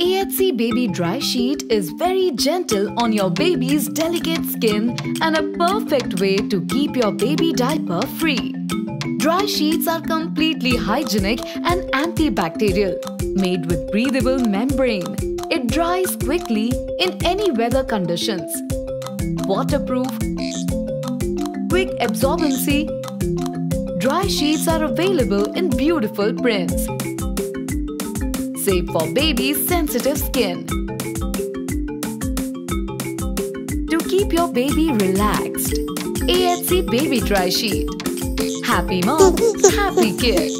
AHC Baby Dry Sheet is very gentle on your baby's delicate skin and a perfect way to keep your baby diaper free. Dry sheets are completely hygienic and antibacterial, made with breathable membrane. It dries quickly in any weather conditions. Waterproof, quick absorbency. Dry sheets are available in beautiful prints. Safe for baby's sensitive skin. To keep your baby relaxed, AHC Baby Dry Sheet. Happy mom, happy kid.